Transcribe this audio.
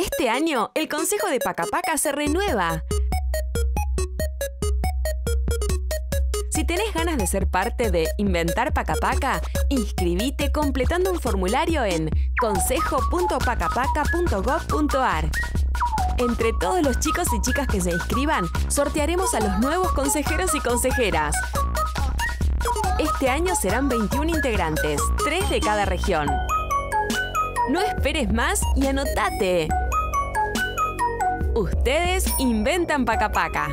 Este año, el Consejo de Pacapaca se renueva. Si tenés ganas de ser parte de Inventar Pacapaca, inscribite completando un formulario en consejo.pacapaca.gov.ar. Entre todos los chicos y chicas que se inscriban, sortearemos a los nuevos consejeros y consejeras. Este año serán 21 integrantes, 3 de cada región. No esperes más y anotate. Ustedes inventan Pacapaca.